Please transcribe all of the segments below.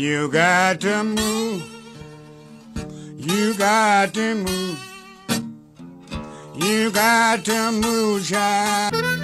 You got to move. You got to move. You got to move, child.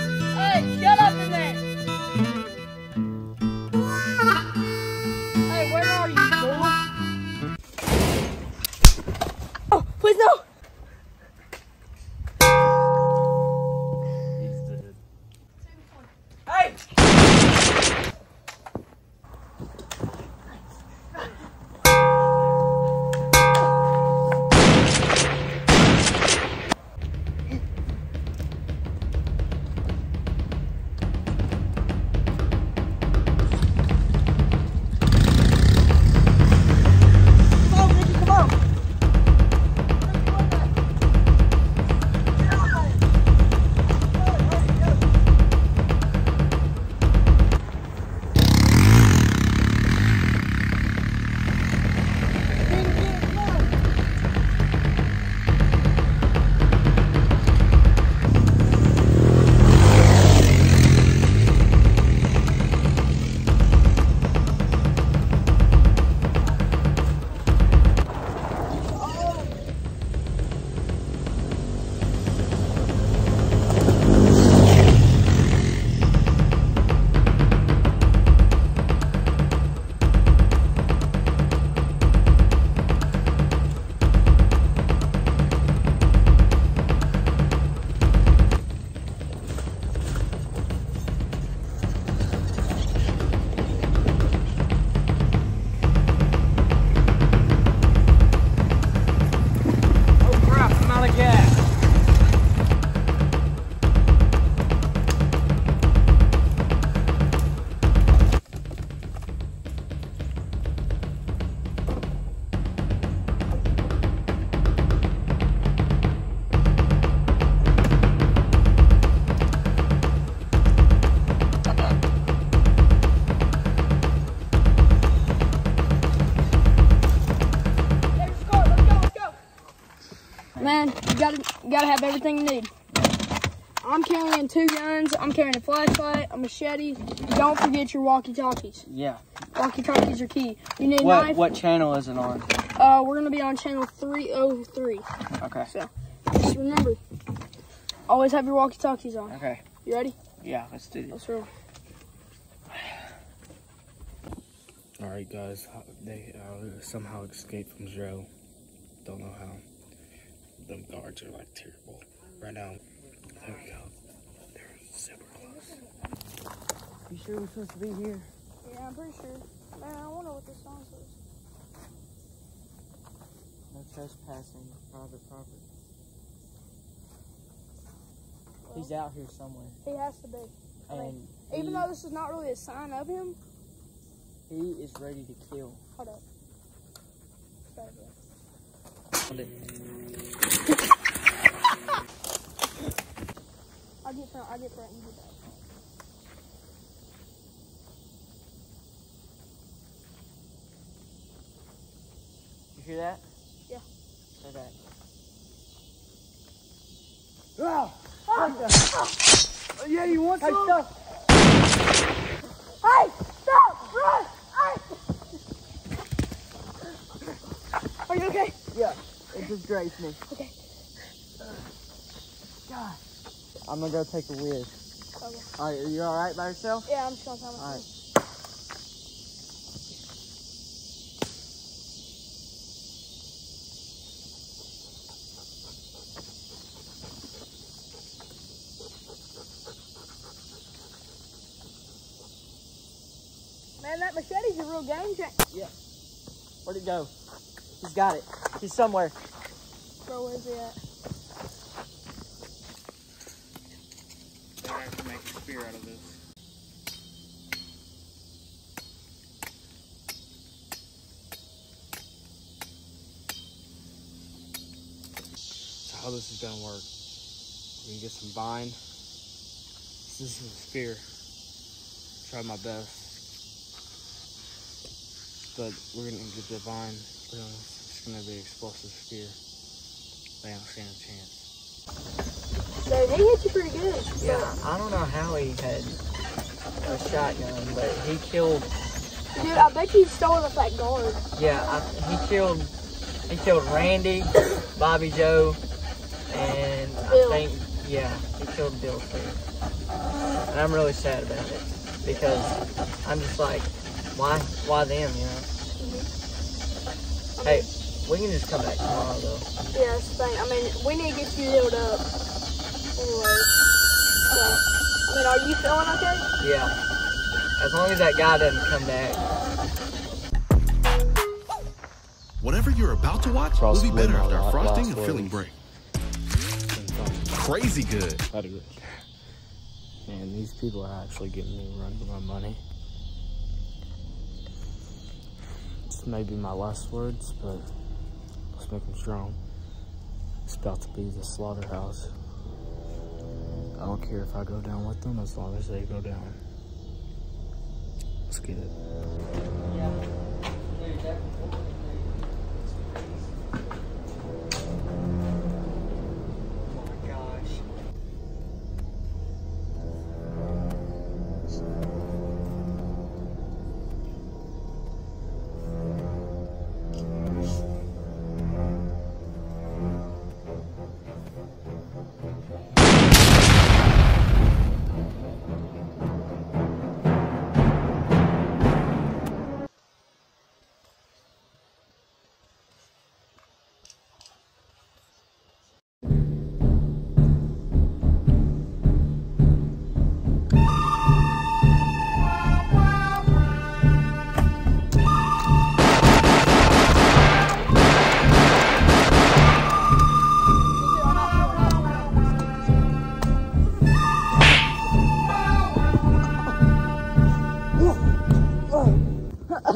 Go. You gotta, you gotta have everything you need. I'm carrying two guns. I'm carrying a flashlight, a machete. Don't forget your walkie-talkies. Yeah. Walkie-talkies are key. You need a What knife. what channel is it on? Uh, we're gonna be on channel 303. Okay. So, just remember, always have your walkie-talkies on. Okay. You ready? Yeah, let's do this. Let's roll. All right, guys. They uh, somehow escaped from Zero. Don't know how. Them guards are like terrible. Right now, there we go. They're super close. You sure we're supposed to be here? Yeah, I'm pretty sure. Man, I wonder what this song says. No trespassing private property. He's out here somewhere. He has to be. I mean, And Even though this is not really a sign of him, he is ready to kill. hold up. Start again. I'll get front. I'll get front. You get back. You hear that? Yeah. Say that. Ah! Yeah, you want Hey, stop! Hey, stop! Run! Hey! Are you okay? Yeah. It just grazed me. Okay. I'm gonna go take a whiz. Okay. Alright, are you alright by yourself? Yeah, I'm just gonna tell myself. Alright. Man, that machete's a real game changer. Yeah. Where'd it go? He's got it. He's somewhere. Bro, where's he at? They have to make a spear out of this. So how this is gonna work? We're gonna get some vine. This is a spear. Try my best. But we're gonna get the vine. It's gonna be explosive spear. They don't stand a chance. Dude, he hit you pretty good. Yeah, I don't know how he had a shotgun, but he killed Dude, I bet you stole off that guard. Yeah, I, he killed he killed Randy, Bobby Joe, and Bill. I think yeah, he killed Bill too. And I'm really sad about it because I'm just like, why why them, you know? Mm-hmm. Hey, we can just come back tomorrow though. Yeah, that's the thing. I mean, we need to get you healed up. Anyway. Uh, I mean, are you feeling okay? Yeah. As long as that guy doesn't come back. Whatever you're about to watch will be better after our frosting and filling break. Crazy good. Very good. Man, these people are actually getting me run for my money. This may be my last words, but let's make them strong. It's about to be the slaughterhouse. I don't care if I go down with them as long as they go down. Let's get it.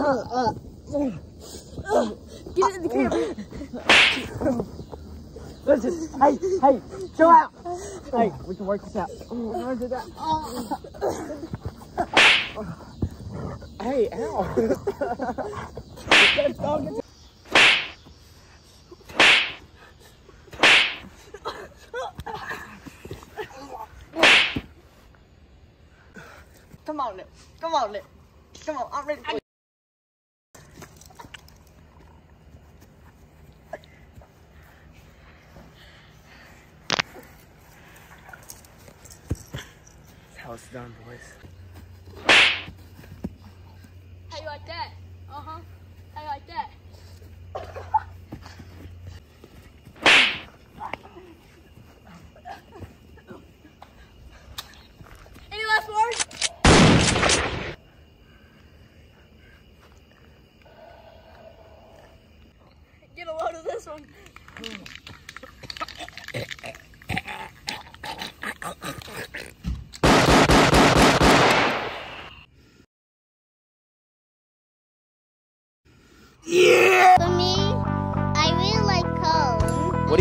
Get in the camera. Listen, hey, hey, chill out. Hey, we can work this out. We're gonna that. Hey, ow. Come on, Lip. Come on, Lip. Come on, I'm ready for you. It's done, boys. How you like that?